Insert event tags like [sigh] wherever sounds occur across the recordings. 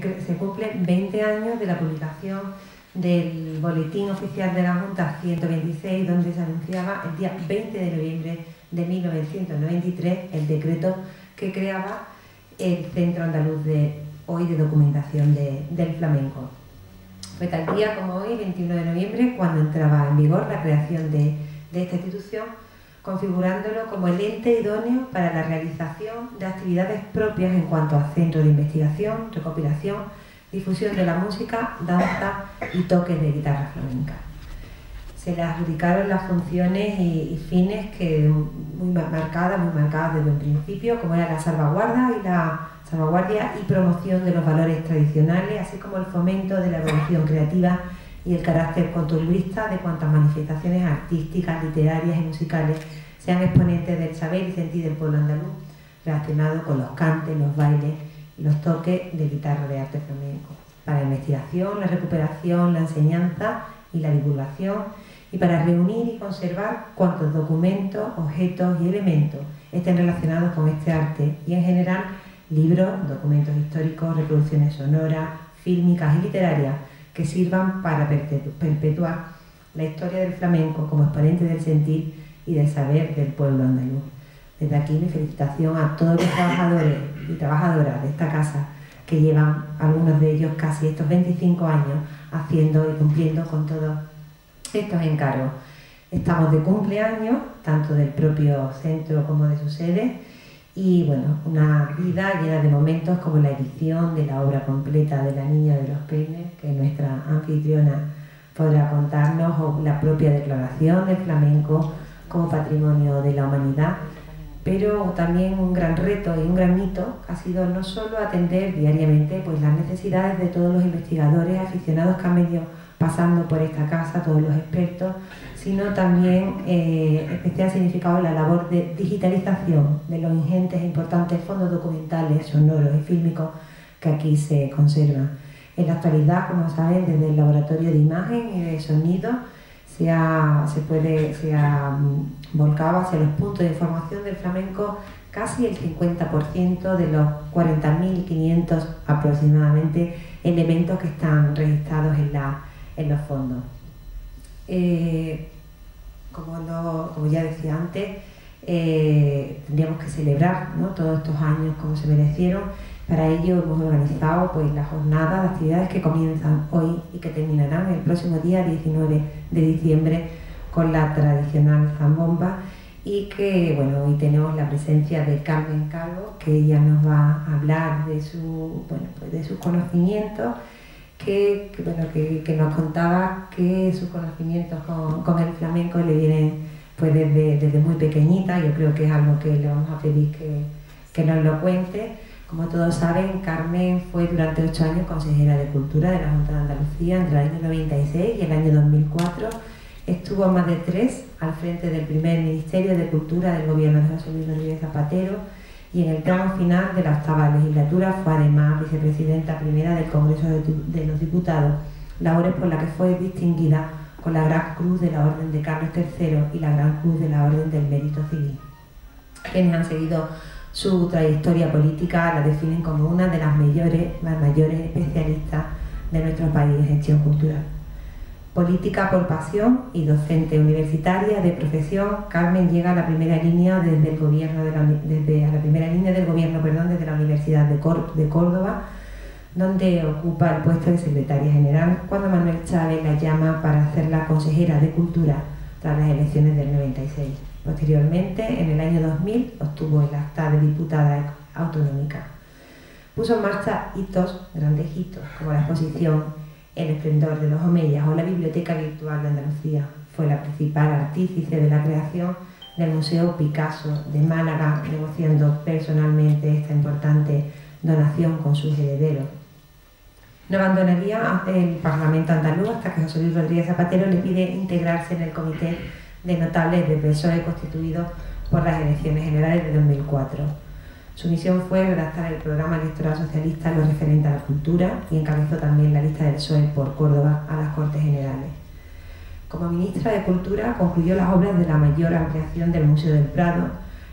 se cumplen 20 años de la publicación del Boletín Oficial de la Junta 126, donde se anunciaba el día 20 de noviembre de 1993 el decreto que creaba el Centro Andaluz de hoy de documentación del flamenco. Fue tal día como hoy, 21 de noviembre, cuando entraba en vigor la creación de, de esta institución, configurándolo como el ente idóneo para la realización de actividades propias en cuanto a centro de investigación, recopilación, difusión de la música, danza y toques de guitarra flamenca. Se le adjudicaron las funciones y, fines que muy marcadas, muy marcadas desde un principio, como era la salvaguarda y la salvaguardia y promoción de los valores tradicionales, así como el fomento de la evolución creativa y el carácter culturista de cuantas manifestaciones artísticas, literarias y musicales sean exponentes del saber y sentir del pueblo andaluz, relacionado con los cantes, los bailes y los toques de guitarra de arte flamenco, para la investigación, la recuperación, la enseñanza y la divulgación, y para reunir y conservar cuantos documentos, objetos y elementos estén relacionados con este arte y en general libros, documentos históricos, reproducciones sonoras, fílmicas y literarias que sirvan para perpetuar la historia del flamenco como exponente del sentir y del saber del pueblo andaluz. Desde aquí mi felicitación a todos los trabajadores y trabajadoras de esta casa que llevan algunos de ellos casi estos 25 años haciendo y cumpliendo con todos estos encargos. Estamos de cumpleaños, tanto del propio centro como de su sede, y bueno, una vida llena de momentos como la edición de la obra completa de La Niña de los Peines, que nuestra anfitriona podrá contarnos, o la propia declaración del flamenco como patrimonio de la humanidad, pero también un gran reto y un gran mito ha sido no solo atender diariamente pues, las necesidades de todos los investigadores aficionados que han venido pasando por esta casa, todos los expertos, sino también eh, especial significado la labor de digitalización de los ingentes e importantes fondos documentales, sonoros y fílmicos que aquí se conservan. En la actualidad, como saben, desde el laboratorio de imagen y de sonido se ha, se puede, se ha mm, volcado hacia los puntos de información del flamenco casi el 50% de los 40.500 aproximadamente elementos que están registrados en la en los fondos. Eh, como, ya decía antes, eh, tendríamos que celebrar todos estos años como se merecieron. Para ello hemos organizado pues, las jornadas de actividades que comienzan hoy y que terminarán el próximo día 19 de diciembre con la tradicional zambomba y que bueno, hoy tenemos la presencia de Carmen Calvo, que ella nos va a hablar de, su, bueno, pues de sus conocimientos que, bueno, que, nos contaba que sus conocimientos con, el flamenco le vienen pues desde, desde, muy pequeñita, yo creo que es algo que le vamos a pedir que, que nos lo cuente. Como todos saben, Carmen fue durante ocho años consejera de Cultura de la Junta de Andalucía entre el año 96 y el año 2004. Estuvo más de tres al frente del primer Ministerio de Cultura del gobierno de José Luis Rodríguez Zapatero y en el tramo final de la octava legislatura fue además vicepresidenta primera del Congreso de los Diputados, labores por la que fue distinguida con la Gran Cruz de la Orden de Carlos III y la Gran Cruz de la Orden del Mérito Civil. Quienes han seguido su trayectoria política la definen como una de las mayores, las mayores especialistas de nuestro país en gestión cultural. Política por pasión y docente universitaria de profesión, Carmen llega a la primera línea desde el gobierno la, desde a la primera línea del gobierno, perdón, desde la Universidad de, Córdoba, donde ocupa el puesto de secretaria general cuando Manuel Chávez la llama para hacerla consejera de Cultura tras las elecciones del 96. Posteriormente, en el año 2000, obtuvo el acta de diputada autonómica. Puso en marcha hitos, grandes hitos, como la exposición el esplendor de los Omeyas o la Biblioteca Virtual de Andalucía. Fue la principal artífice de la creación del Museo Picasso de Málaga, negociando personalmente esta importante donación con sus herederos. No abandonaría el Parlamento andaluz hasta que José Luis Rodríguez Zapatero le pide integrarse en el Comité de Notables del PSOE constituido por las elecciones generales de 2004. Su misión fue redactar el programa electoral socialista lo referente a la cultura y encabezó también la lista del PSOE por Córdoba a las Cortes Generales. Como ministra de Cultura concluyó las obras de la mayor ampliación del Museo del Prado,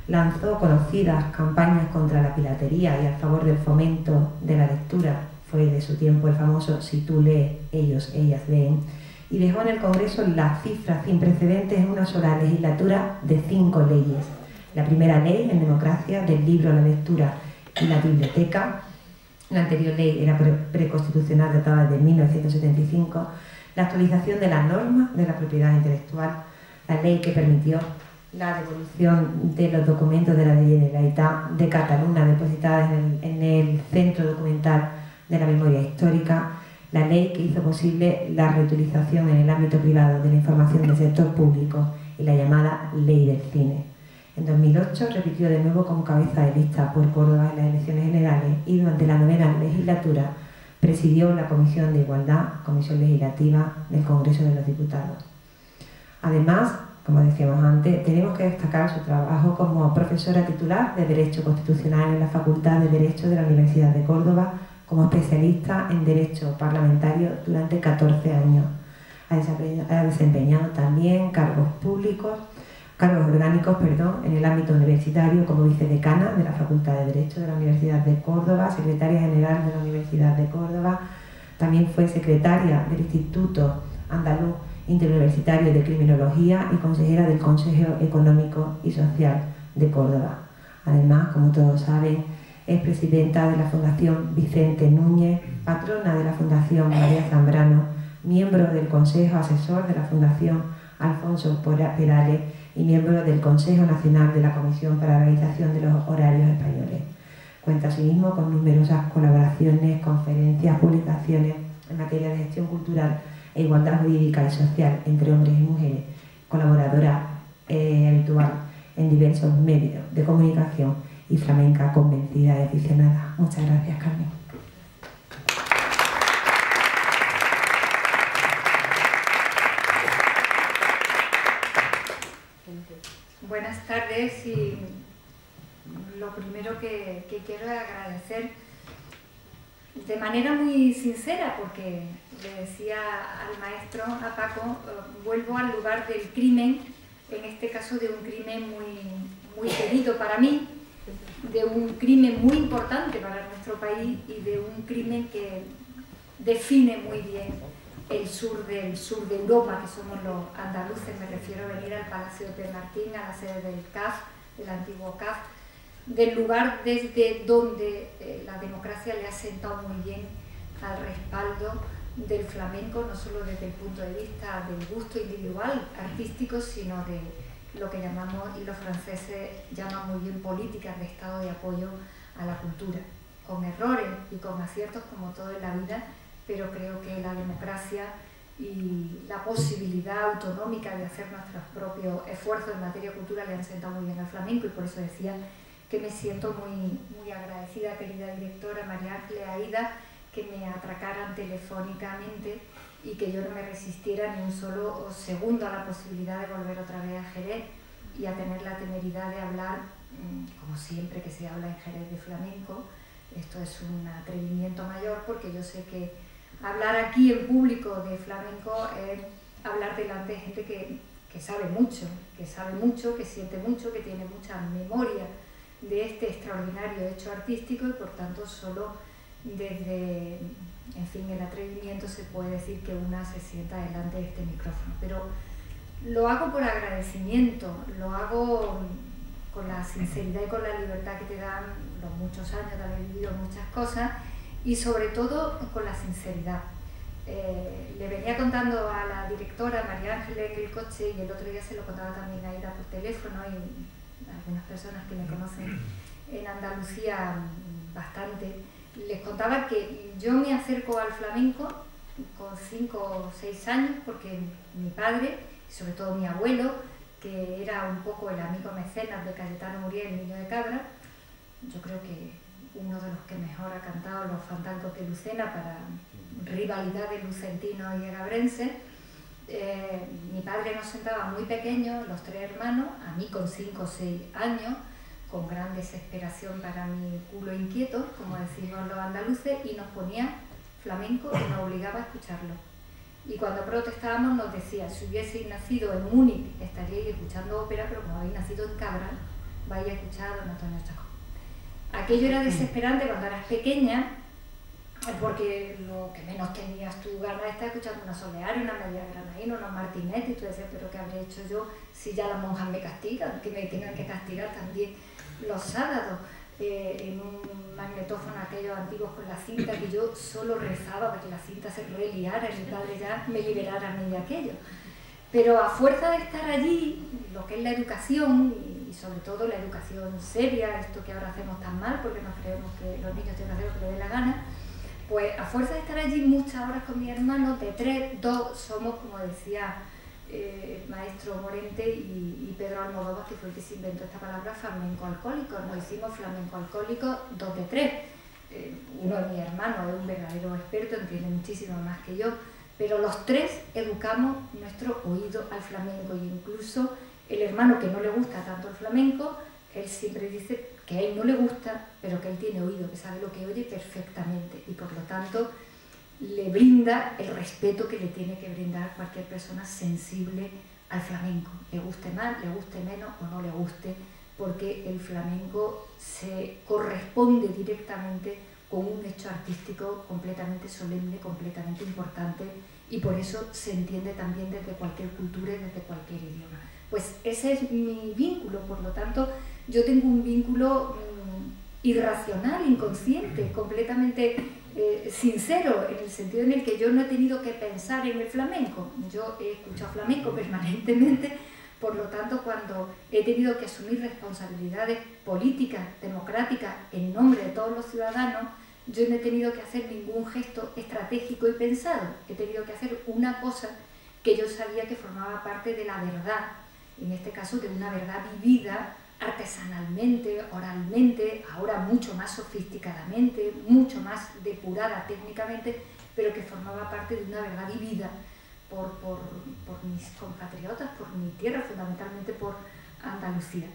lanzó conocidas campañas contra la piratería y a favor del fomento de la lectura, fue de su tiempo el famoso si tú lees, ellos, ellas leen, y dejó en el Congreso la cifra sin precedentes en una sola legislatura de cinco leyes. La primera ley en democracia del libro, la lectura y la biblioteca. La anterior ley era preconstitucional datada de 1975. La actualización de la norma de la propiedad intelectual. La ley que permitió la devolución de los documentos de la Generalitat de Cataluña depositadas en el, en el Centro Documental de la Memoria Histórica la ley que hizo posible la reutilización en el ámbito privado de la información del sector público y la llamada Ley del Cine. En 2008 repitió de nuevo como cabeza de lista por Córdoba en las elecciones generales y durante la novena legislatura presidió la Comisión de Igualdad, Comisión Legislativa del Congreso de los Diputados. Además, como decíamos antes, tenemos que destacar su trabajo como profesora titular de Derecho Constitucional en la Facultad de Derecho de la Universidad de Córdoba como especialista en Derecho Parlamentario durante 14 años. Ha desempeñado también cargos públicos, cargos orgánicos, perdón, en el ámbito universitario como vicedecana de la Facultad de Derecho de la Universidad de Córdoba, secretaria general de la Universidad de Córdoba, también fue secretaria del Instituto Andaluz Interuniversitario de Criminología y consejera del Consejo Económico y Social de Córdoba. Además, como todos saben, es presidenta de la Fundación Vicente Núñez, patrona de la Fundación María Zambrano, miembro del Consejo Asesor de la Fundación Alfonso Perales y miembro del Consejo Nacional de la Comisión para la Realización de los Horarios Españoles. Cuenta asimismo con numerosas colaboraciones, conferencias, publicaciones en materia de gestión cultural e igualdad jurídica y social entre hombres y mujeres, colaboradora eh, habitual en diversos medios de comunicación y flamenca convencida y aficionada. Muchas gracias, Carmen. Buenas tardes y lo primero que, quiero es agradecer de manera muy sincera, porque le decía al maestro, a Paco, eh, vuelvo al lugar del crimen, en este caso de un crimen muy, muy querido para mí, de un crimen muy importante para nuestro país y de un crimen que define muy bien el sur del sur de Europa, que somos los andaluces, me refiero a venir al Palacio de Martín, a la sede del CAF, del antiguo CAF, del lugar desde donde eh, la democracia le ha sentado muy bien al respaldo del flamenco, no solo desde el punto de vista del gusto individual, artístico, sino de lo que llamamos, y los franceses llaman muy bien políticas de Estado de apoyo a la cultura, con errores y con aciertos como todo en la vida, pero creo que la democracia y la posibilidad autonómica de hacer nuestros propios esfuerzos en materia de cultura le han sentado muy bien al flamenco y por eso decía que me siento muy, muy agradecida, querida directora María Aida, que me atracaran telefónicamente y que yo no me resistiera ni un solo segundo a la posibilidad de volver otra vez a Jerez y a tener la temeridad de hablar, mm, como siempre que se habla en Jerez de flamenco. Esto es un atrevimiento mayor porque yo sé que hablar aquí en público de flamenco es hablar delante de gente que, que sabe mucho, que sabe mucho, que siente mucho, que tiene mucha memoria de este extraordinario hecho artístico y por tanto solo desde en fin, el atrevimiento se puede decir que una se sienta delante de este micrófono, pero lo hago por agradecimiento, lo hago con la sinceridad y con la libertad que te dan los muchos años de haber vivido muchas cosas y sobre todo con la sinceridad. Eh, le venía contando a la directora María Ángeles en el coche y el otro día se lo contaba también a ella por teléfono y algunas personas que me conocen en Andalucía bastante les contaba que yo me acerco al flamenco con 5 o 6 años porque mi padre, y sobre todo mi abuelo, que era un poco el amigo mecenas de Cayetano Muriel, el niño de cabra, yo creo que uno de los que mejor ha cantado los fandangos de Lucena para rivalidad de lucentino y agabrense. Eh, mi padre nos sentaba muy pequeños, los tres hermanos, a mí con 5 o 6 años, con gran desesperación para mi culo inquieto, como decimos los andaluces, y nos ponía flamenco y nos obligaba a escucharlo. Y cuando protestábamos nos decía, si hubieseis nacido en Múnich estaríais escuchando ópera, pero como habéis nacido en Cabra, vais a escuchar a don Antonio Chaco. Aquello era desesperante cuando eras pequeña, porque lo que menos tenías tú ganas de estar escuchando una solearia, una media granaína, una martinet, y tú decías, pero ¿qué habré hecho yo si ya las monjas me castigan? Que me tengan que castigar también los sábados. Eh, en un magnetófono aquellos antiguos con la cinta que yo solo rezaba para que la cinta se reliara y mi padre ya me liberara a mí de aquello. Pero a fuerza de estar allí, lo que es la educación, y sobre todo la educación seria, esto que ahora hacemos tan mal porque nos creemos que los niños tienen que hacer lo que les dé la gana, pues a fuerza de estar allí muchas horas con mi hermano, de tres, dos somos, como decía eh, el maestro Morente y, Pedro Almodóvar, que fue el que se inventó esta palabra, flamenco alcohólico. Nos hicimos flamenco alcohólico dos de tres. Eh, uno de mis hermanos es un verdadero experto, entiende muchísimo más que yo, pero los tres educamos nuestro oído al flamenco. Y incluso el hermano que no le gusta tanto el flamenco, él siempre dice que a él no le gusta, pero que él tiene oído, que sabe lo que oye perfectamente. Y por lo tanto le brinda el respeto que le tiene que brindar cualquier persona sensible al flamenco, le guste más, le guste menos o no le guste, porque el flamenco se corresponde directamente con un hecho artístico completamente solemne, completamente importante y por eso se entiende también desde cualquier cultura y desde cualquier idioma. Pues ese es mi vínculo, por lo tanto yo tengo un vínculo mm, irracional, inconsciente, completamente eh, sincero, en el sentido en el que yo no he tenido que pensar en el flamenco. Yo he escuchado flamenco permanentemente, por lo tanto, cuando he tenido que asumir responsabilidades políticas, democráticas, en nombre de todos los ciudadanos, yo no he tenido que hacer ningún gesto estratégico y pensado. He tenido que hacer una cosa que yo sabía que formaba parte de la verdad, en este caso de una verdad vivida artesanalmente, oralmente, ahora mucho más sofisticadamente, mucho más depurada técnicamente, pero que formaba parte de una verdad vivida por, por, mis compatriotas, por mi tierra, fundamentalmente por Andalucía.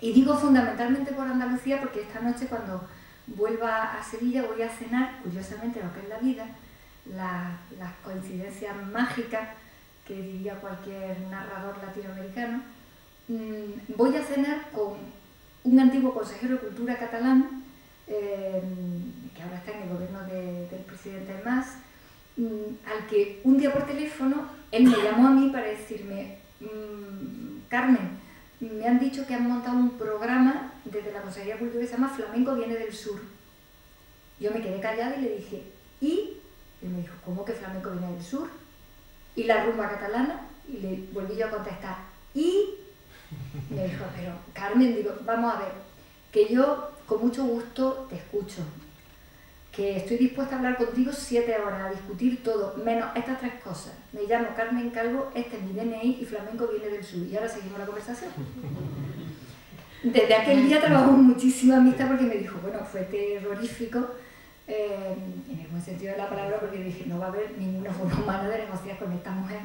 Y digo fundamentalmente por Andalucía porque esta noche cuando vuelva a Sevilla voy a cenar, curiosamente lo que es la vida, las coincidencias mágicas que diría cualquier narrador latinoamericano, Mm, voy a cenar con un antiguo consejero de Cultura catalán, eh, que ahora está en el gobierno del presidente Mas, al que un día por teléfono él me llamó a mí para decirme, mm, Carmen, me han dicho que han montado un programa desde la Consejería de Cultura que se llama Flamenco viene del sur. Yo me quedé callada y le dije, ¿y? Él me dijo, ¿cómo que flamenco viene del sur? ¿Y la rumba catalana? Y le volví yo a contestar, ¿y? Me dijo, pero Carmen, digo, vamos a ver, que yo con mucho gusto te escucho, que estoy dispuesta a hablar contigo siete horas, a discutir todo, menos estas tres cosas. Me llamo Carmen Calvo, este es mi DNI y flamenco viene del sur. Y ahora seguimos la conversación. Desde aquel día trabajamos muchísima amistad porque me dijo, bueno, fue terrorífico, eh, en el buen sentido de la palabra, porque dije, no va a haber ninguna forma humana de negociar con esta mujer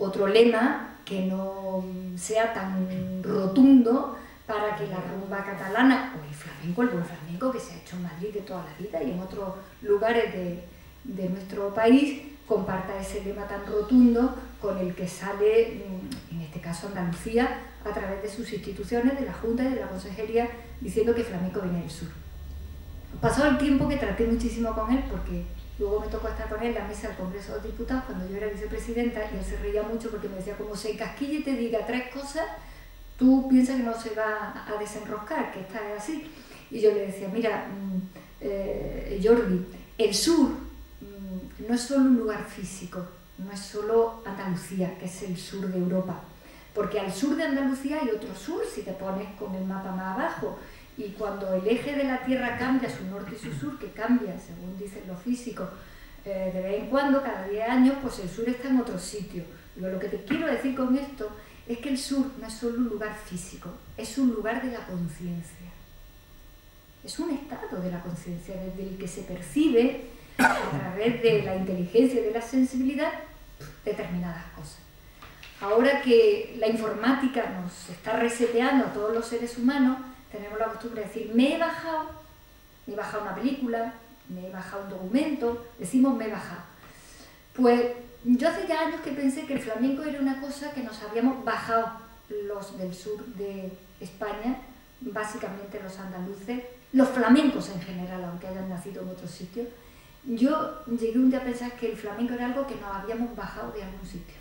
otro lema que no sea tan rotundo para que la rumba catalana o el flamenco, el buen flamenco que se ha hecho en Madrid de toda la vida y en otros lugares de, de nuestro país, comparta ese lema tan rotundo con el que sale, mm, en este caso Andalucía, a través de sus instituciones, de la Junta y de la Consejería, diciendo que flamenco viene del sur. Pasó el tiempo que traté muchísimo con él porque Luego me tocó estar con él la mesa del Congreso de Diputados cuando yo era vicepresidenta y él se reía mucho porque me decía, como se casquille te diga tres cosas, tú piensas que no se va a desenroscar, que está así. Y yo le decía, mira, mm, eh, Jordi, el sur mm, no es solo un lugar físico, no es solo Andalucía, que es el sur de Europa, porque al sur de Andalucía hay otro sur, si te pones con el mapa más abajo, y cuando el eje de la Tierra cambia, su norte y su sur, que cambia, según dicen los físicos, eh, de vez en cuando, cada 10 años, pues el sur está en otro sitio. lo que te quiero decir con esto es que el sur no es solo un lugar físico, es un lugar de la conciencia. Es un estado de la conciencia desde el que se percibe a través de la inteligencia y de la sensibilidad determinadas cosas. Ahora que la informática nos está reseteando a todos los seres humanos, tenemos la costumbre de decir, me he bajado, me he bajado una película, me he bajado un documento, decimos me he bajado. Pues yo hace ya años que pensé que el flamenco era una cosa que nos habíamos bajado los del sur de España, básicamente los andaluces, los flamencos en general, aunque hayan nacido en otros sitios, yo llegué un día a pensar que el flamenco era algo que nos habíamos bajado de algún sitio,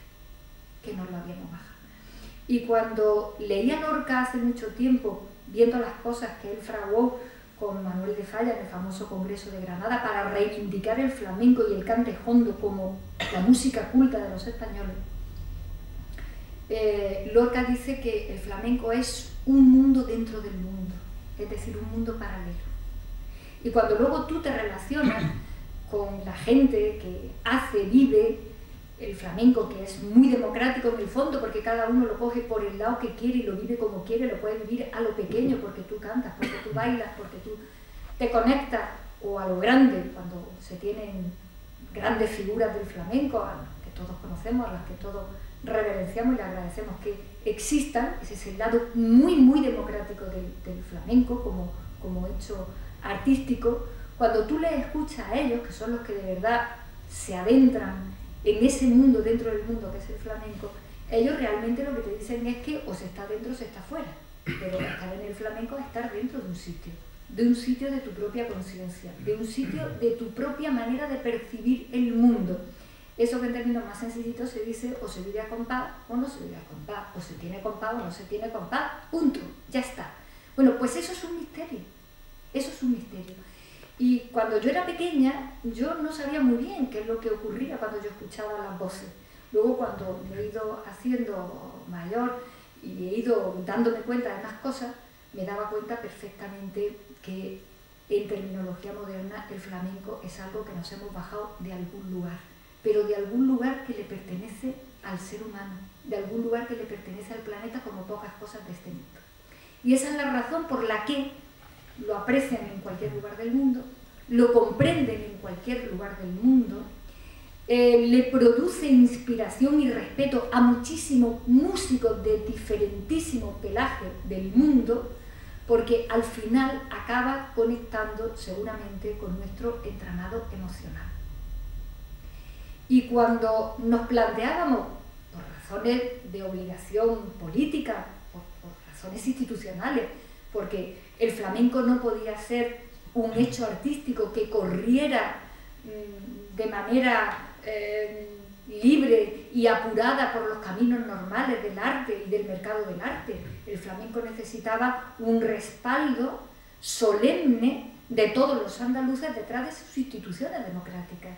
que nos lo habíamos bajado. Y cuando leía Lorca hace mucho tiempo, viendo las cosas que él fraguó con Manuel de Falla en el famoso Congreso de Granada para reivindicar el flamenco y el cante hondo como la música culta de los españoles, eh, Lorca dice que el flamenco es un mundo dentro del mundo, es decir, un mundo paralelo. Y cuando luego tú te relacionas con la gente que hace, vive el flamenco, que es muy democrático en el fondo, porque cada uno lo coge por el lado que quiere y lo vive como quiere, lo puede vivir a lo pequeño, porque tú cantas, porque tú bailas, porque tú te conectas, o a lo grande, cuando se tienen grandes figuras del flamenco, a las que todos conocemos, a las que todos reverenciamos y le agradecemos que existan, ese es el lado muy, muy democrático del, flamenco como, como hecho artístico, cuando tú les escuchas a ellos, que son los que de verdad se adentran en ese mundo, dentro del mundo que es el flamenco, ellos realmente lo que te dicen es que o se está dentro o se está fuera, pero estar en el flamenco es estar dentro de un sitio, de un sitio de tu propia conciencia, de un sitio de tu propia manera de percibir el mundo eso que en términos más sencillitos se dice o se vive a compás o no se vive a compás, o se tiene compás o no se tiene compás, punto, ya está. Bueno, pues eso es un misterio, eso es un misterio. Y cuando yo era pequeña, yo no sabía muy bien qué es lo que ocurría cuando yo escuchaba las voces. Luego cuando me he ido haciendo mayor y he ido dándome cuenta de más cosas, me daba cuenta perfectamente que en terminología moderna el flamenco es algo que nos hemos bajado de algún lugar pero de algún lugar que le pertenece al ser humano, de algún lugar que le pertenece al planeta como pocas cosas de este mundo. Y esa es la razón por la que lo aprecian en cualquier lugar del mundo, lo comprenden en cualquier lugar del mundo, eh, le produce inspiración y respeto a muchísimos músicos de diferentísimo pelaje del mundo, porque al final acaba conectando seguramente con nuestro entramado emocional. Y cuando nos planteábamos, por razones de obligación política, por, razones institucionales, porque el flamenco no podía ser un hecho artístico que corriera mm, de manera eh, libre y apurada por los caminos normales del arte y del mercado del arte. El flamenco necesitaba un respaldo solemne de todos los andaluces detrás de sus instituciones democráticas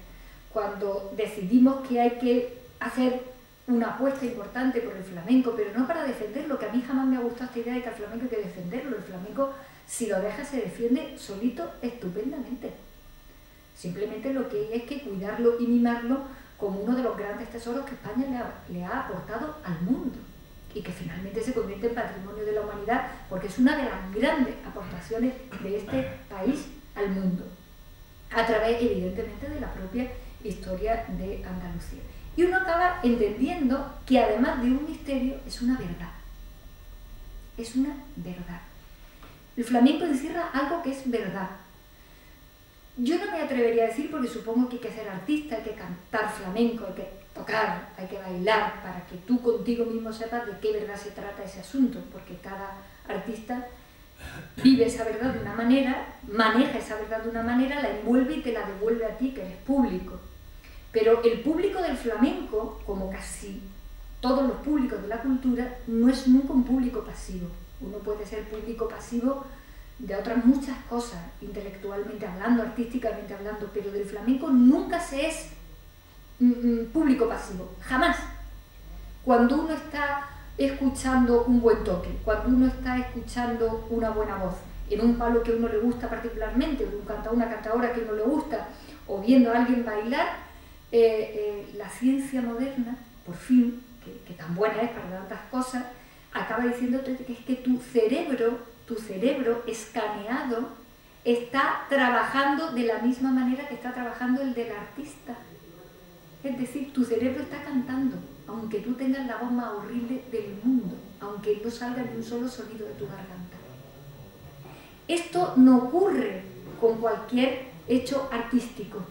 cuando decidimos que hay que hacer una apuesta importante por el flamenco, pero no para defenderlo, que a mí jamás me ha gustado esta idea de que al flamenco hay que defenderlo. El flamenco, si lo deja, se defiende solito estupendamente. Simplemente lo que hay es que cuidarlo y mimarlo como uno de los grandes tesoros que España le ha, le ha aportado al mundo y que finalmente se convierte en patrimonio de la humanidad porque es una de las grandes aportaciones de este país al mundo, a través evidentemente de la propia historia de Andalucía. Y uno acaba entendiendo que además de un misterio es una verdad. Es una verdad. El flamenco encierra algo que es verdad. Yo no me atrevería a decir, porque supongo que hay que ser artista, hay que cantar flamenco, hay que tocar, hay que bailar, para que tú contigo mismo sepas de qué verdad se trata ese asunto, porque cada artista vive esa verdad de una manera, maneja esa verdad de una manera, la envuelve y te la devuelve a ti, que eres público. Pero el público del flamenco, como casi todos los públicos de la cultura, no es nunca un público pasivo. Uno puede ser público pasivo de otras muchas cosas, intelectualmente hablando, artísticamente hablando, pero del flamenco nunca se es mm, mm, público pasivo, jamás. Cuando uno está escuchando un buen toque, cuando uno está escuchando una buena voz, en un palo que a uno le gusta particularmente, o un canta, una cantadora que uno le gusta, o viendo a alguien bailar, eh, eh, la ciencia moderna, por fin, que, tan buena es para tantas cosas, acaba diciéndote que es que tu cerebro, tu cerebro escaneado, está trabajando de la misma manera que está trabajando el del artista. Es decir, tu cerebro está cantando, aunque tú tengas la voz más horrible del mundo, aunque no salga ni un solo sonido de tu garganta. Esto no ocurre con cualquier hecho artístico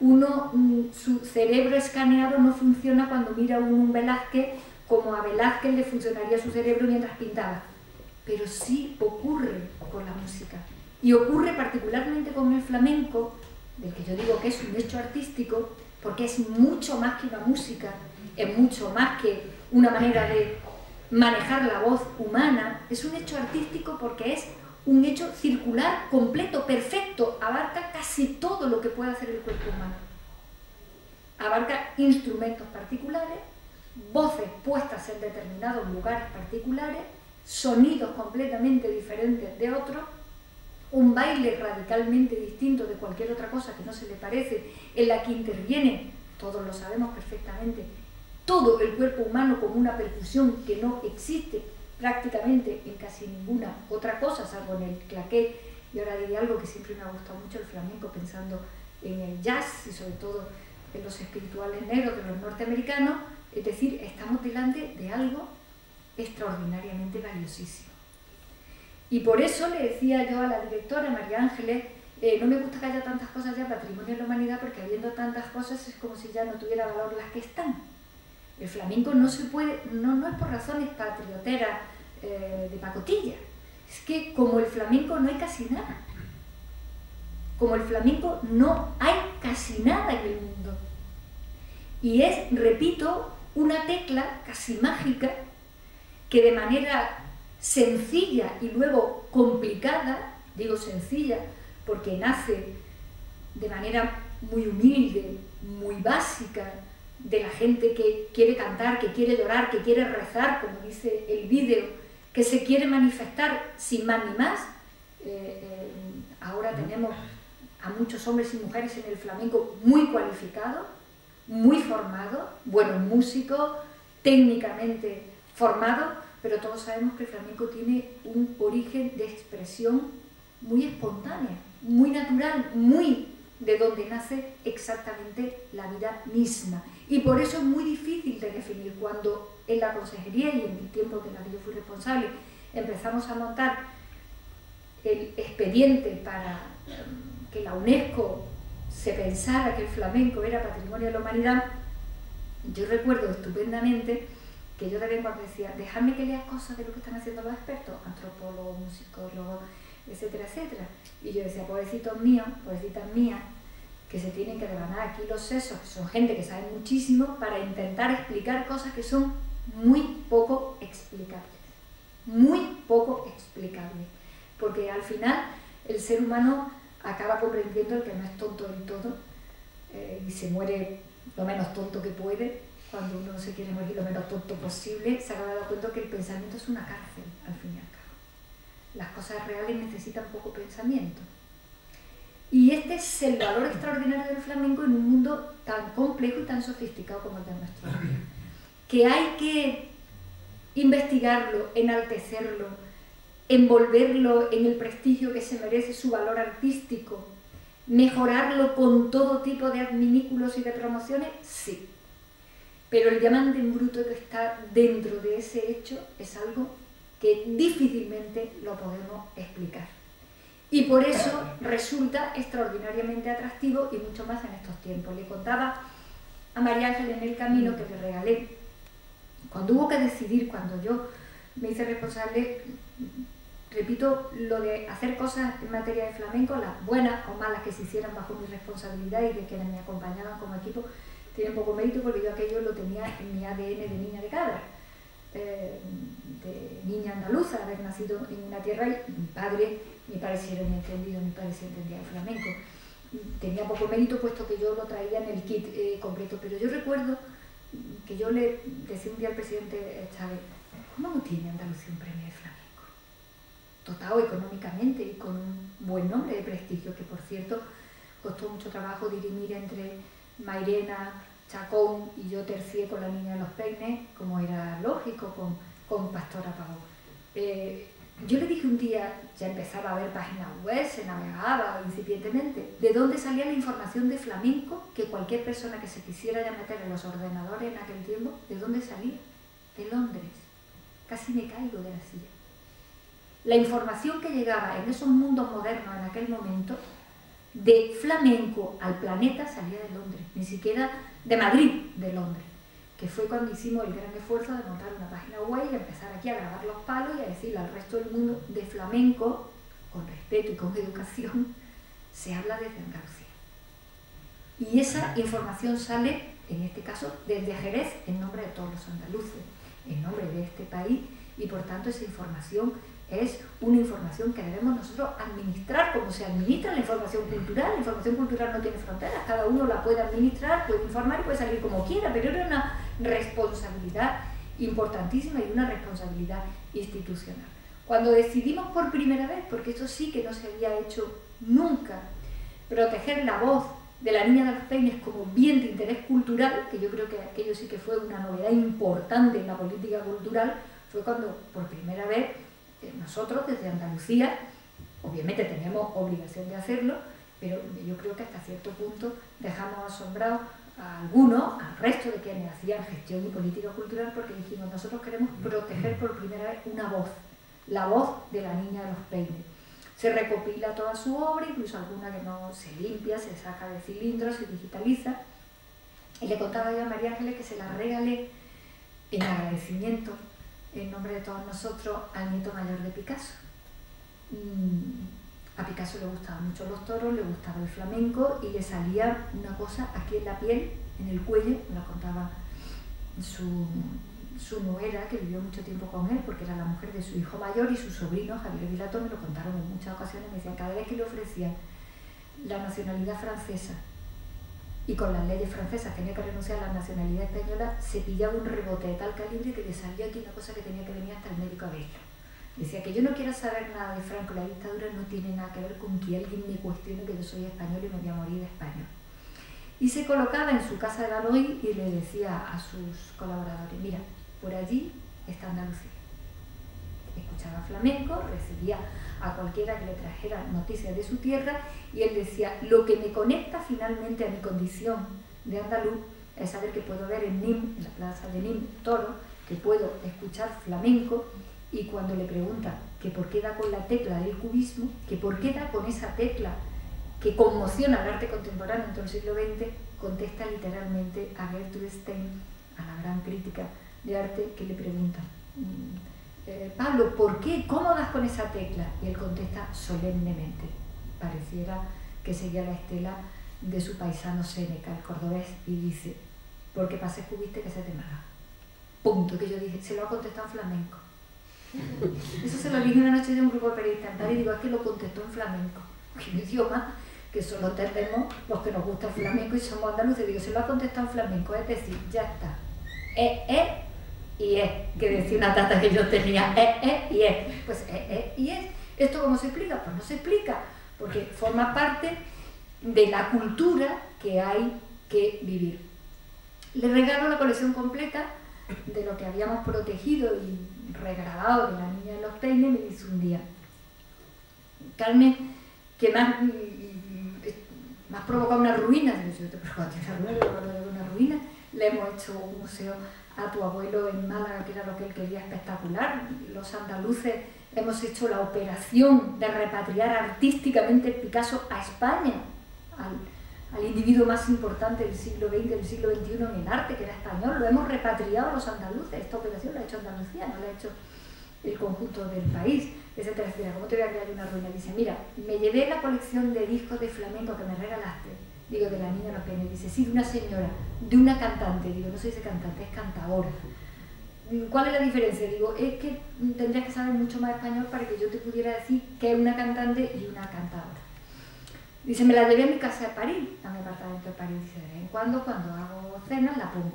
uno, mm, su cerebro escaneado no funciona cuando mira un Velázquez como a Velázquez le funcionaría su cerebro mientras pintaba. Pero sí ocurre con la música. Y ocurre particularmente con el flamenco, del que yo digo que es un hecho artístico, porque es mucho más que una música, es mucho más que una manera de manejar la voz humana, es un hecho artístico porque es un hecho circular, completo, perfecto, abarca casi todo lo que puede hacer el cuerpo humano. Abarca instrumentos particulares, voces puestas en determinados lugares particulares, sonidos completamente diferentes de otros, un baile radicalmente distinto de cualquier otra cosa que no se le parece, en la que interviene, todos lo sabemos perfectamente, todo el cuerpo humano como una percusión que no existe prácticamente en casi ninguna otra cosa, salvo en el claqué, y ahora diré algo que siempre me ha gustado mucho, el flamenco, pensando en el jazz y sobre todo en los espirituales negros de los norteamericanos, es decir, estamos delante de algo extraordinariamente valiosísimo. Y por eso le decía yo a la directora, María Ángeles, eh, no me gusta que haya tantas cosas ya patrimonio de la humanidad porque habiendo tantas cosas es como si ya no tuviera valor las que están. El flamenco no se puede, no, no es por razones patrioteras eh, de pacotilla, es que como el flamenco no hay casi nada. Como el flamenco no hay casi nada en el mundo. Y es, repito, una tecla casi mágica que de manera sencilla y luego complicada, digo sencilla porque nace de manera muy humilde, muy básica, de la gente que quiere cantar, que quiere llorar, que quiere rezar, como dice el vídeo, que se quiere manifestar sin más ni más. Eh, eh, ahora tenemos a muchos hombres y mujeres en el flamenco muy cualificados, muy formados, buenos músicos, técnicamente formados, pero todos sabemos que el flamenco tiene un origen de expresión muy espontánea, muy natural, muy de donde nace exactamente la vida misma. Y por eso es muy difícil de definir. Cuando en la consejería y en el tiempo de la que yo fui responsable empezamos a montar el expediente para em, que la UNESCO se pensara que el flamenco era patrimonio de la humanidad, yo recuerdo estupendamente que yo de vez en cuando decía, dejadme que lea cosas de lo que están haciendo los expertos, antropólogos, musicólogos, etcétera, etcétera. Y yo decía, pobrecitos míos, pobrecitas mías, que se tienen que rebanar aquí los sesos, que son gente que sabe muchísimo, para intentar explicar cosas que son muy poco explicables. Muy poco explicables. Porque al final el ser humano acaba comprendiendo que no es tonto del todo eh, y se muere lo menos tonto que puede cuando uno se quiere morir lo menos tonto posible, se acaba dando cuenta que el pensamiento es una cárcel, al fin y al cabo. Las cosas reales necesitan poco pensamiento. Y este es el valor extraordinario del flamenco en un mundo tan complejo y tan sofisticado como el de nuestro día. Que hay que investigarlo, enaltecerlo, envolverlo en el prestigio que se merece su valor artístico, mejorarlo con todo tipo de adminículos y de promociones, sí. Pero el diamante en bruto que está dentro de ese hecho es algo que difícilmente lo podemos explicar. Y por eso resulta extraordinariamente atractivo y mucho más en estos tiempos. Le contaba a María Ángel en el camino que le regalé, cuando hubo que decidir, cuando yo me hice responsable, repito, lo de hacer cosas en materia de flamenco, las buenas o malas que se hicieran bajo mi responsabilidad y de quienes me acompañaban como equipo, tienen poco mérito porque yo aquello lo tenía en mi ADN de niña de cabra, eh, de niña andaluza, haber nacido en una tierra y mi padre, mi padre sí era un entendido, mi padre sí entendía el flamenco. Tenía poco mérito puesto que yo lo traía en el kit eh, completo, pero yo recuerdo que yo le decía un día al presidente Chávez, ¿cómo no tiene Andalucía un premio? Dotado económicamente y con un buen nombre de prestigio, que por cierto costó mucho trabajo dirimir entre Mairena, Chacón y yo tercié con la niña de los peines, como era lógico, con, con Pastora Pavón. Eh, yo le dije un día, ya empezaba a ver páginas web, se navegaba incipientemente, de dónde salía la información de flamenco que cualquier persona que se quisiera ya meter en los ordenadores en aquel tiempo, ¿de dónde salía? De Londres. Casi me caigo de la silla. La información que llegaba en esos mundos modernos en aquel momento de flamenco al planeta salía de Londres, ni siquiera de Madrid, de Londres, que fue cuando hicimos el gran esfuerzo de montar una página web y empezar aquí a grabar los palos y a decirle al resto del mundo de flamenco, con respeto y con educación, se habla desde Andalucía. Y esa información sale, en este caso, desde Jerez, en nombre de todos los andaluces, en nombre de este país, y por tanto esa información es una información que debemos nosotros administrar como se administra la información cultural. La información cultural no tiene fronteras, cada uno la puede administrar, puede informar y puede salir como quiera, pero era una responsabilidad importantísima y una responsabilidad institucional. Cuando decidimos por primera vez, porque esto sí que no se había hecho nunca, proteger la voz de la niña de los peines como bien de interés cultural, que yo creo que aquello sí que fue una novedad importante en la política cultural, fue cuando por primera vez nosotros desde Andalucía, obviamente teníamos obligación de hacerlo, pero yo creo que hasta cierto punto dejamos asombrados a algunos, al resto de quienes hacían gestión y política cultural, porque dijimos, nosotros queremos proteger por primera vez una voz, la voz de la niña de los peines. Se recopila toda su obra, incluso alguna que no se limpia, se saca de cilindros, se digitaliza. Y le contaba yo a María Ángeles que se la regalé en agradecimiento, en nombre de todos nosotros, al nieto mayor de Picasso. A Picasso le gustaban mucho los toros, le gustaba el flamenco y le salía una cosa aquí en la piel, en el cuello, me la contaba su, su nuera, que vivió mucho tiempo con él, porque era la mujer de su hijo mayor, y su sobrino, Javier Vilato, me lo contaron en muchas ocasiones, me decían, cada vez que le ofrecían la nacionalidad francesa y con las leyes francesas tenía que renunciar a la nacionalidad española, se pillaba un rebote de tal calibre que le salía aquí una cosa que tenía que venir hasta el médico a verlo. Decía que yo no quiero saber nada de Franco, la dictadura no tiene nada que ver con que alguien me cuestione que yo soy español y me voy a morir de español. Y se colocaba en su casa de Galoy y le decía a sus colaboradores, mira, por allí está Andalucía. Escuchaba flamenco, recibía a cualquiera que le trajera noticias de su tierra y él decía, lo que me conecta finalmente a mi condición de andaluz es saber que puedo ver en Nim, en la plaza de Nim, toro, que puedo escuchar flamenco y cuando le pregunta que por qué da con la tecla del cubismo, que por qué da con esa tecla que conmociona el arte contemporáneo en todo el siglo XX, contesta literalmente a Gertrude Stein, a la gran crítica de arte, que le pregunta, mm, eh, Pablo, ¿por qué? ¿Cómo das con esa tecla? Y él contesta solemnemente, pareciera que seguía la estela de su paisano Seneca, el cordobés, y dice, porque pases cubiste que se te mala. Punto, que yo dije, se lo ha contestado en flamenco. [laughs] Eso se lo dije una noche de un grupo de periodistas y digo, es que lo contestó en flamenco, [laughs] que un idioma que solo entendemos los que nos gusta el flamenco y somos andaluces. Digo, se lo ha contestado en flamenco, es decir, ya está. Es, es y es, que decía una tata que yo tenía, es, es y es. Pues es, es y es. ¿Esto cómo se explica? Pues no se explica, porque forma parte de la cultura que hay que vivir. Le regalo la colección completa de lo que habíamos protegido y regrabado de la niña de los peines, me dice un día, Carmen, que más, mm, mm, más provoca una ruina, yo te una ruina, le hemos hecho un museo a tu abuelo en Málaga, que era lo que él quería espectacular, los andaluces hemos hecho la operación de repatriar artísticamente Picasso a España, al individuo más importante del siglo XX, del siglo XXI en el arte, que era español, lo hemos repatriado a los andaluces, esta operación la ha hecho Andalucía, no la ha hecho el conjunto del país, etcétera, etcétera. ¿Cómo te voy a crear una ruina? Dice, mira, me llevé la colección de discos de flamenco que me regalaste, digo, de la niña los penes, dice, sí, de una señora, de una cantante, digo, no se dice cantante, es cantadora. ¿Cuál es la diferencia? Digo, es que tendrías que saber mucho más español para que yo te pudiera decir que es una cantante y una cantadora. Dice, me la llevé a mi casa de París, a mi apartamento de París. Dice, de vez en cuando, cuando hago cenas, la pongo.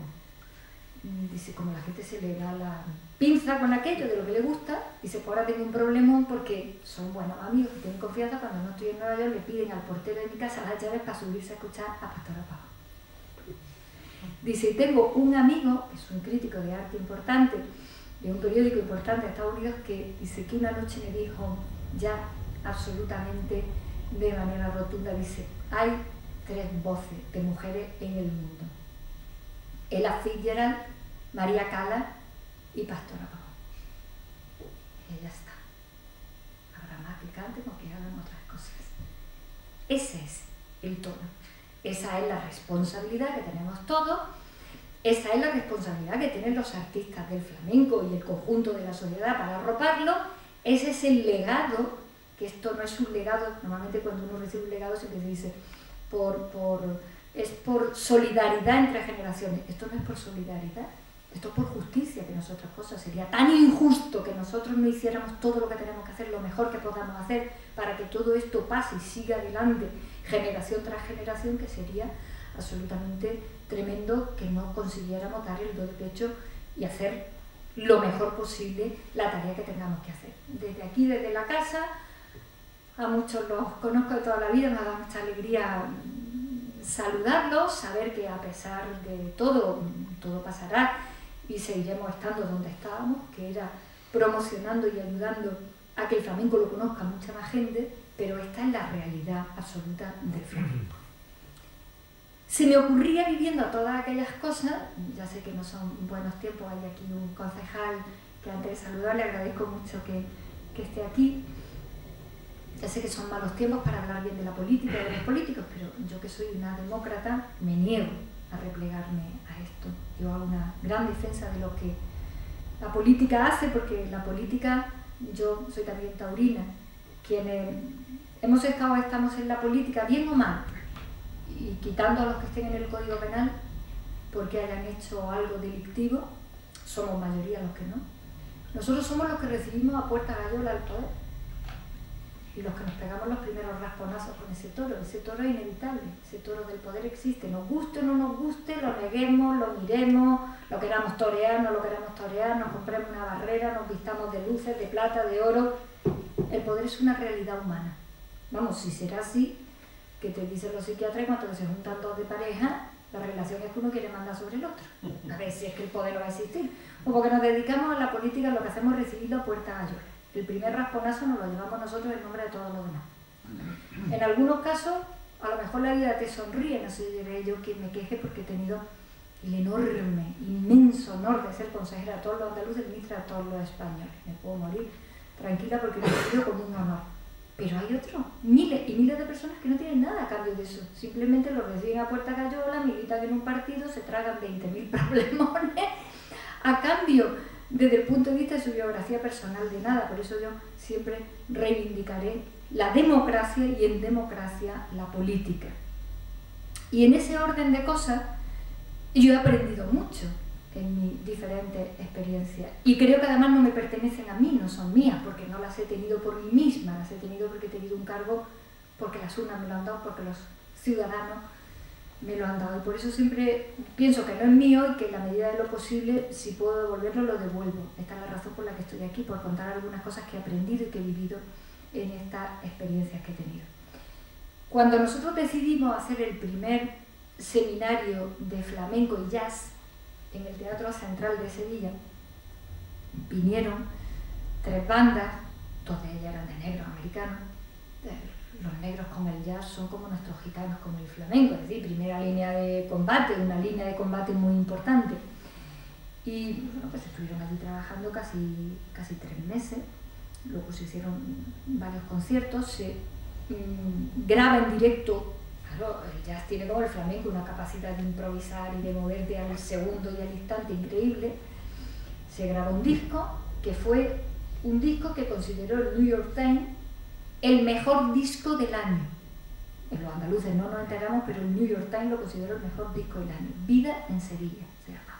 Dice, como la gente se le da la pinza con aquello de lo que le gusta, dice, pues ahora tengo un problema porque son buenos amigos que tienen confianza, cuando no estoy en Nueva York le piden al portero de mi casa las llaves para subirse a escuchar a Pastora Pau. Dice, tengo un amigo, que es un crítico de arte importante, de un periódico importante de Estados Unidos, que dice que una noche me dijo ya absolutamente de manera rotunda, dice, hay tres voces de mujeres en el mundo. Ella Fitzgerald, María Cala y Pastora Pau. Y ya está. Habrá más picantes porque hagan otras cosas. Ese es el tono. Esa es la responsabilidad que tenemos todos. Esa es la responsabilidad que tienen los artistas del flamenco y el conjunto de la sociedad para arroparlo. Ese es el legado que esto no es un legado, normalmente cuando uno recibe un legado siempre se dice, por, por, es por solidaridad entre generaciones. Esto no es por solidaridad, esto es por justicia, que nosotras cosas. Sería tan injusto que nosotros no hiciéramos todo lo que tenemos que hacer, lo mejor que podamos hacer, para que todo esto pase y siga adelante generación tras generación, que sería absolutamente tremendo que no consiguiéramos dar el do de pecho y hacer lo mejor posible la tarea que tengamos que hacer. Desde aquí, desde la casa, a muchos los conozco de toda la vida, me dado mucha alegría saludarlos, saber que a pesar de todo, todo pasará y seguiremos estando donde estábamos, que era promocionando y ayudando a que el flamenco lo conozca mucha más gente, pero esta es la realidad absoluta del flamenco. [clears throat] Se me ocurría viviendo todas aquellas cosas, ya sé que no son buenos tiempos, hay aquí un concejal que antes de saludar le agradezco mucho que, que esté aquí, ya sé que son malos tiempos para hablar bien de la política y de los políticos, pero yo que soy una demócrata me niego a replegarme. Yo hago una gran defensa de lo que la política hace, porque la política, yo soy también taurina, quienes hemos estado, estamos en la política, bien o mal, y quitando a los que estén en el Código Penal porque hayan hecho algo delictivo, somos mayoría los que no. Nosotros somos los que recibimos a puerta gallola el poder y los que nos pegamos los primeros rasponazos con ese toro. Ese toro es inevitable, ese toro del poder existe. Nos guste o no nos guste, lo neguemos, lo miremos, lo queramos torear, no lo queramos torear, nos compremos una barrera, nos vistamos de luces, de plata, de oro. El poder es una realidad humana. Vamos, si será así, que te dicen los psiquiatras cuando se juntan dos de pareja, la relación es que uno quiere mandar sobre el otro. A ver si es que el poder va a existir. O porque nos dedicamos a la política, lo que hacemos es recibir la puerta a llorar. El primer rasponazo nos lo llevamos nosotros en nombre de todos los demás. En algunos casos, a lo mejor la vida te sonríe, no sé, yo que me queje porque he tenido el enorme, inmenso honor de ser consejera a todos los andaluces ministra a todos los españoles. Me puedo morir tranquila porque lo he tenido como un honor. Pero hay otros, miles y miles de personas que no tienen nada a cambio de eso. Simplemente lo reciben a puerta cayola, militan en un partido, se tragan 20.000 [laughs] problemones a cambio desde el punto de vista de su biografía personal de nada. Por eso yo siempre reivindicaré la democracia y en democracia la política. Y en ese orden de cosas yo he aprendido mucho en mi diferente experiencia Y creo que además no me pertenecen a mí, no son mías, porque no las he tenido por mí misma, las he tenido porque he tenido un cargo, porque las urnas me lo han dado, porque los ciudadanos me lo han dado. Y por eso siempre pienso que no es mío y que en la medida de lo posible, si puedo devolverlo, lo devuelvo. Esta es la razón por la que estoy aquí, por contar algunas cosas que he aprendido y que he vivido en estas experiencias que he tenido. Cuando nosotros decidimos hacer el primer seminario de flamenco y jazz en el Teatro Central de Sevilla, vinieron tres bandas, todas ellas eran de negros americanos, los negros con el jazz son como nuestros gitanos con el flamenco, es decir, primera línea de combate, una línea de combate muy importante. Y bueno, pues estuvieron allí trabajando casi, casi tres meses, luego se hicieron varios conciertos, se mm, graba en directo, claro, el jazz tiene como el flamenco una capacidad de improvisar y de moverte al segundo y al instante increíble, se graba un disco que fue un disco que consideró el New York Times el mejor disco del año. En los andaluces no nos enteramos, pero el New York Times lo consideró el mejor disco del año. Vida en Sevilla se llamaba.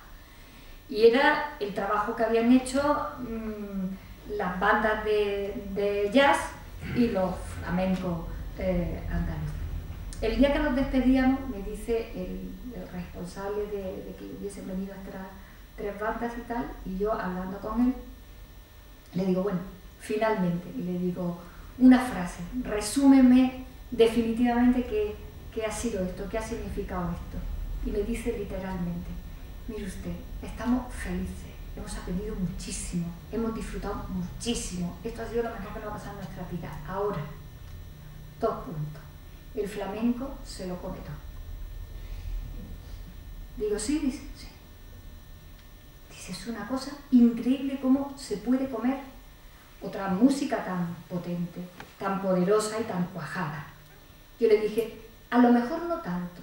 Y era el trabajo que habían hecho mm, las bandas de, jazz y los flamencos eh, andaluces. El día que nos despedíamos, me dice el, responsable de, que hubiesen venido estas tres bandas y tal, y yo hablando con él, le digo, bueno, finalmente, y le digo, una frase, resúmeme definitivamente qué, qué ha sido esto, qué ha significado esto. Y me dice literalmente, mire usted, estamos felices, hemos aprendido muchísimo, hemos disfrutado muchísimo, esto ha sido lo mejor que nos ha pasado en nuestra vida. Ahora, dos puntos, el flamenco se lo come todo. Digo, sí, dice, sí. Dice, es una cosa increíble cómo se puede comer otra música tan potente, tan poderosa y tan cuajada. Yo le dije, a lo mejor no tanto.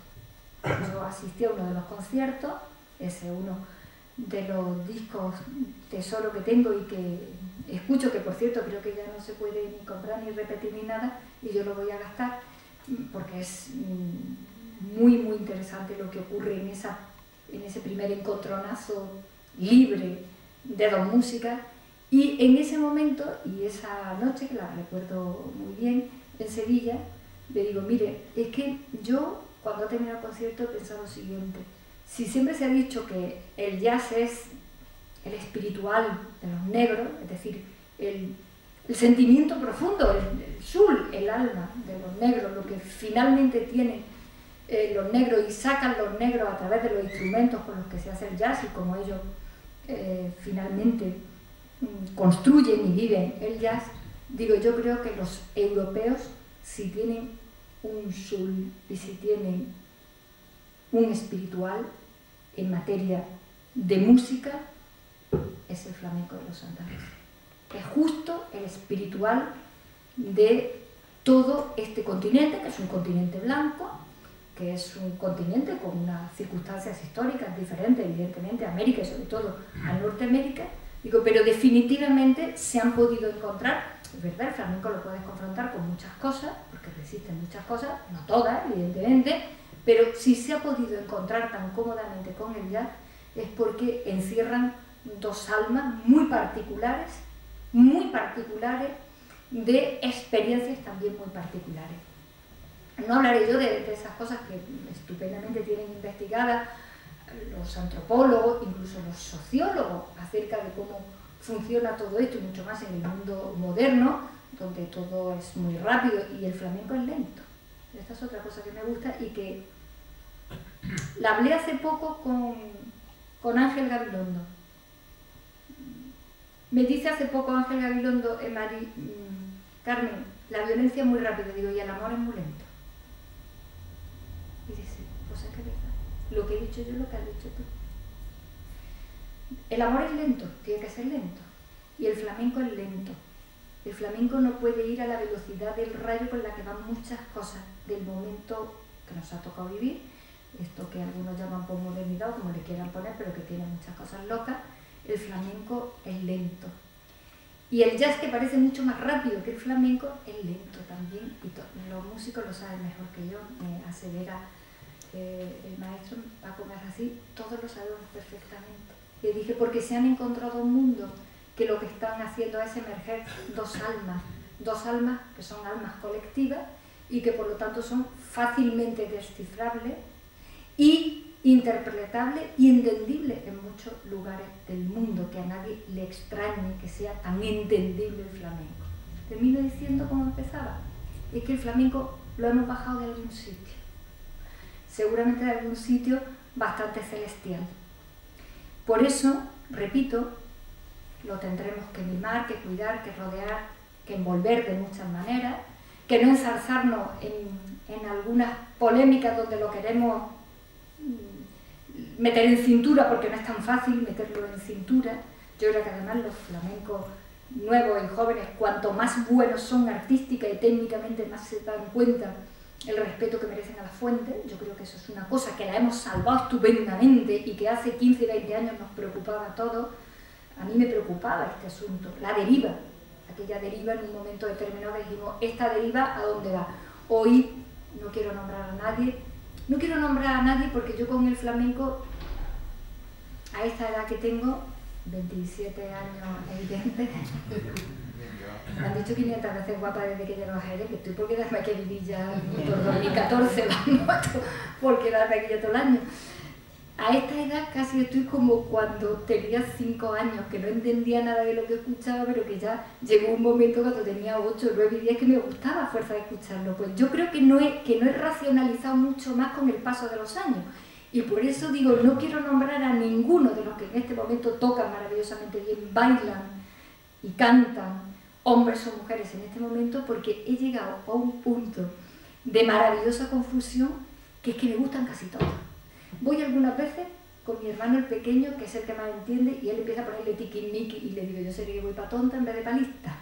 Yo asistí a uno de los conciertos, ese uno de los discos tesoro que tengo y que escucho, que por cierto creo que ya no se puede ni comprar ni repetir ni nada, y yo lo voy a gastar porque es mm, muy, muy interesante lo que ocurre en, esa, en ese primer encontronazo libre de dos músicas. Y en ese momento, y esa noche, que la recuerdo muy bien, en Sevilla, le digo, mire, es que yo cuando he terminado el concierto he pensado lo siguiente, si siempre se ha dicho que el jazz es el espiritual de los negros, es decir, el, sentimiento profundo, el, sul, el alma de los negros, lo que finalmente tienen eh, los negros y sacan los negros a través de los instrumentos con los que se hace el jazz y como ellos eh, finalmente construyen y viven el jazz, digo, yo creo que los europeos, si tienen un sul y si tienen un espiritual en materia de música, es el flamenco de los andaluces. Es justo el espiritual de todo este continente, que es un continente blanco, que es un continente con unas circunstancias históricas diferentes, evidentemente, a América y sobre todo a Norteamérica, digo, pero definitivamente se han podido encontrar, es verdad, el flamenco lo puedes confrontar con muchas cosas, porque resisten muchas cosas, no todas, evidentemente, pero si se ha podido encontrar tan cómodamente con el jazz, es porque encierran dos almas muy particulares, muy particulares, de experiencias también muy particulares. No hablaré yo de, esas cosas que estupendamente tienen investigadas los antropólogos, incluso los sociólogos, acerca de cómo funciona todo esto y mucho más en el mundo moderno, donde todo es muy rápido y el flamenco es lento. Esta es otra cosa que me gusta y que la hablé hace poco con, con Ángel Gabilondo me dice hace poco Ángel Gabilondo, eh, mm, Carmen, la violencia es muy rápida, digo, y el amor es muy lento. Y dice, pues es que es verdad, lo que he dicho yo lo que has dicho tú. El amor es lento, tiene que ser lento, y el flamenco es lento. El flamenco no puede ir a la velocidad del rayo con la que van muchas cosas del momento que nos ha tocado vivir, esto que algunos llaman por modernidad, como le quieran poner, pero que tiene muchas cosas locas, el flamenco es lento. Y el jazz, que parece mucho más rápido que el flamenco, es lento también. Y los músicos lo saben mejor que yo, me asevera eh, el maestro Paco así, todos lo sabemos perfectamente. Le dije, porque se han encontrado un mundo que lo que están haciendo es emerger dos almas, dos almas que son almas colectivas y que por lo tanto son fácilmente descifrables y interpretable y entendible en muchos lugares del mundo, que a nadie le extrañe que sea tan entendible el flamenco. Termino diciendo como empezaba, es que el flamenco lo hemos bajado de algún sitio, seguramente de algún sitio bastante celestial. Por eso, repito, lo tendremos que mimar, que cuidar, que rodear, que envolver de muchas maneras, que no ensalzarnos en, en algunas polémicas donde lo queremos meter en cintura, porque no es tan fácil meterlo en cintura. Yo creo que además los flamencos nuevos y jóvenes, cuanto más buenos son artística y técnicamente, más se dan cuenta el respeto que merecen a la fuente. Yo creo que eso es una cosa que la hemos salvado estupendamente y que hace 15, 20 años nos preocupaba a todos. A mí me preocupaba este asunto, la deriva. Aquella deriva en un momento determinado dijimos, esta deriva a dónde va. Hoy no quiero nombrar a nadie, no quiero nombrar a nadie porque yo con el flamenco, a esta edad que tengo, 27 años [laughs] evidente, han dicho 500 veces guapa desde que llego a Jerez, que estoy por quedarme aquí a vivir ya por 2014, [laughs] vamos, por quedarme aquí ya todo el año. A esta edad casi estoy como cuando tenía 5 años, que no entendía nada de lo que escuchaba, pero que ya llegó un momento cuando tenía 8, 9 y 10 que me gustaba a fuerza de escucharlo. Pues yo creo que no, he, que no he racionalizado mucho más con el paso de los años. Y por eso digo, no quiero nombrar a ninguno de los que en este momento tocan maravillosamente bien, bailan y cantan, hombres o mujeres en este momento, porque he llegado a un punto de maravillosa confusión que es que me gustan casi todos. Voy algunas veces con mi hermano el pequeño, que es el que más entiende, y él empieza a ponerle tiquismiqui y le digo, yo sé que voy para tonta en vez de palista.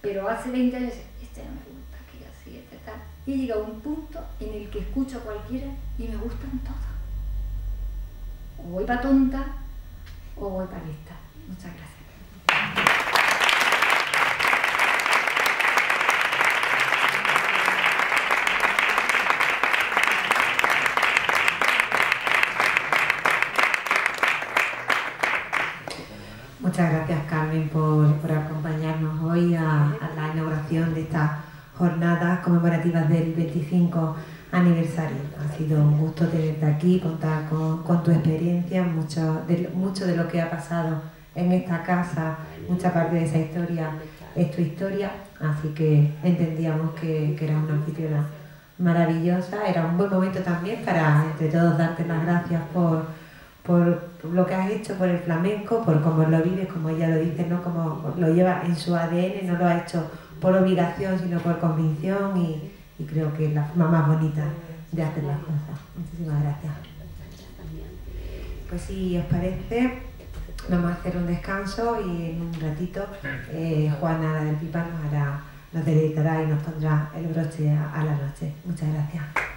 Pero hace 20 años, este no me gusta, que así, este tal. Y llega a un punto en el que escucho a cualquiera y me gustan todos. O voy para tonta, o voy para esta. Muchas gracias. Gracias Carmen por, acompañarnos hoy a, la inauguración de estas jornadas conmemorativas del 25 aniversario. Ha sido un gusto tenerte aquí, contar con, tu experiencia, mucho de, mucho de lo que ha pasado en esta casa, mucha parte de esa historia es tu historia, así que entendíamos que, que eras una anfitriona maravillosa, era un buen momento también para entre todos darte las gracias por por lo que has hecho por el flamenco, por cómo lo vives, como ella lo dice, ¿no? como lo lleva en su ADN, no lo ha hecho por obligación, sino por convicción y, creo que es la forma más bonita de hacer las cosas. Muchísimas gracias. Pues si os parece, vamos a hacer un descanso y en un ratito eh, Juana del Pipa nos, hará, nos dedicará y nos pondrá el broche a la noche. Muchas gracias.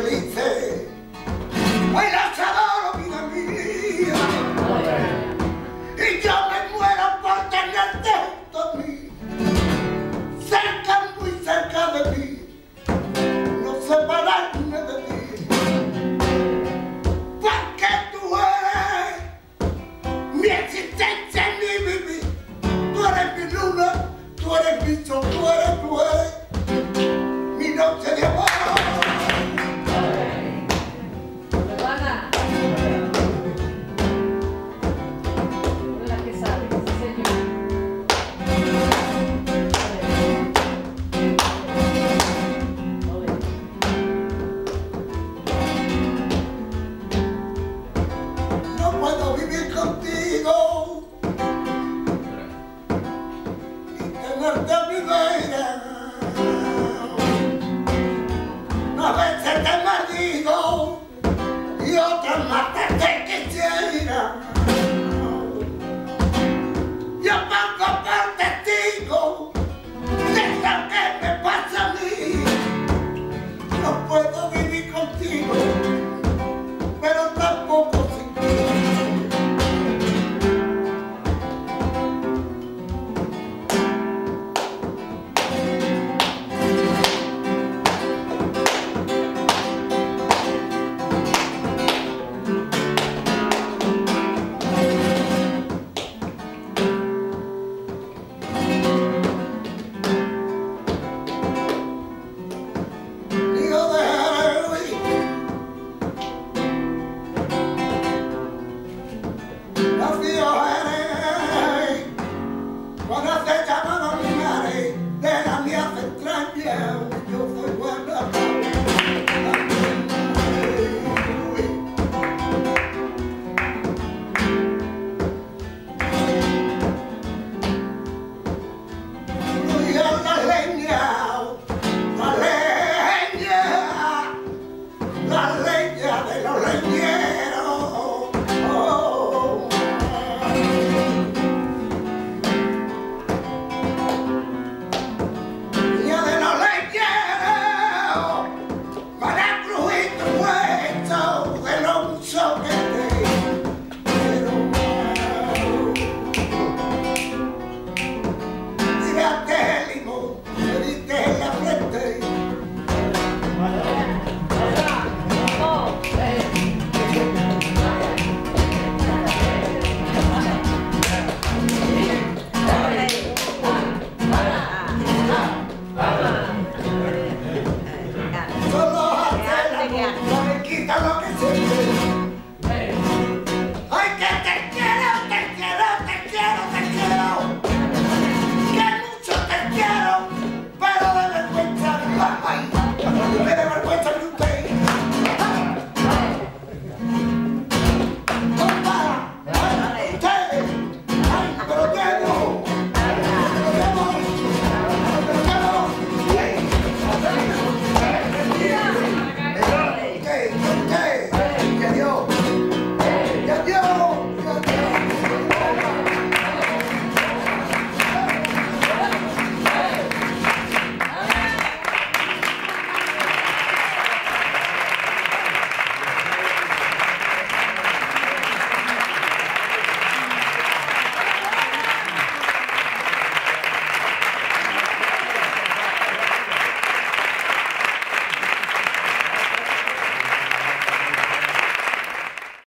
felices. ¡Ay, la vida mía! Y yo me muero por tenerte junto a mí, cerca, muy cerca de mí, no separarme de ti. Porque tú eres mi existencia, mi vivir. Tú eres mi luna, tú eres mi sol, tú eres, tú eres mi noche de